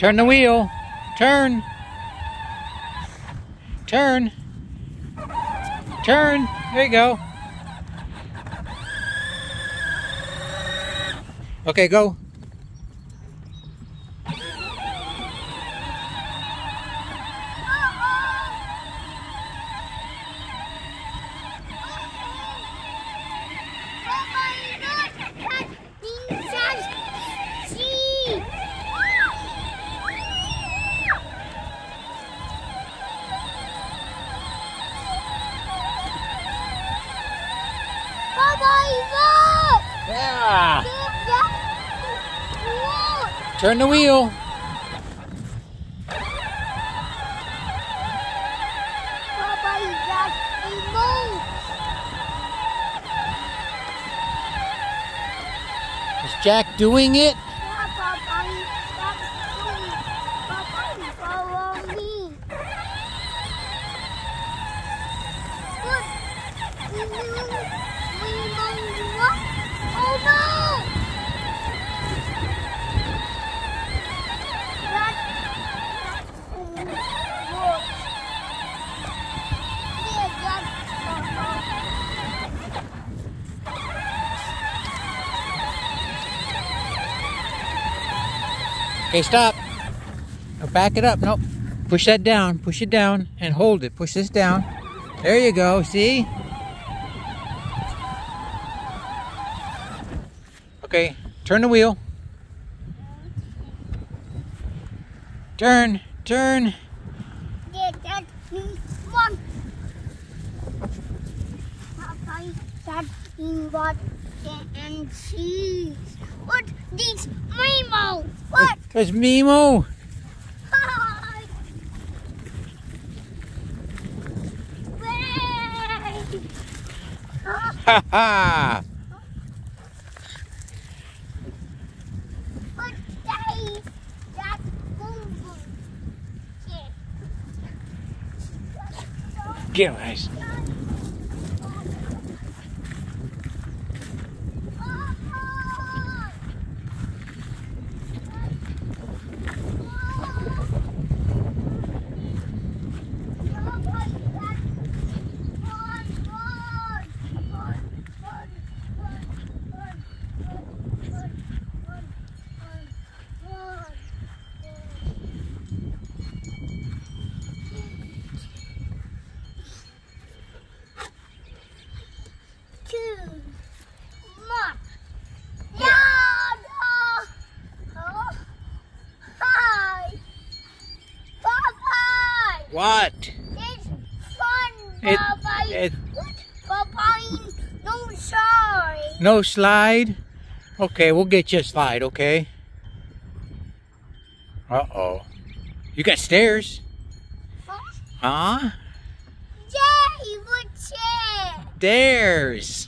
Turn the wheel. Turn. Turn. Turn. There you go. Okay, go. Yeah. Turn the wheel. Is Jack doing it? No! That, that, look. Oh, that, Okay, stop. No, back it up. Nope. Push that down. Push it down and hold it. Push this down. There you go. See? Okay, turn the wheel. Turn, turn. yeah, that means. Papa, that means what? And cheese. What? This Mimo. What? There's Mimo. Ha ha. But that is that boom boom. Get guys. What? It's fun, It- it-? No sorry. No slide? Okay, we'll get you a slide, okay? Uh-oh. You got stairs? Huh? Yay, what's it? Stairs.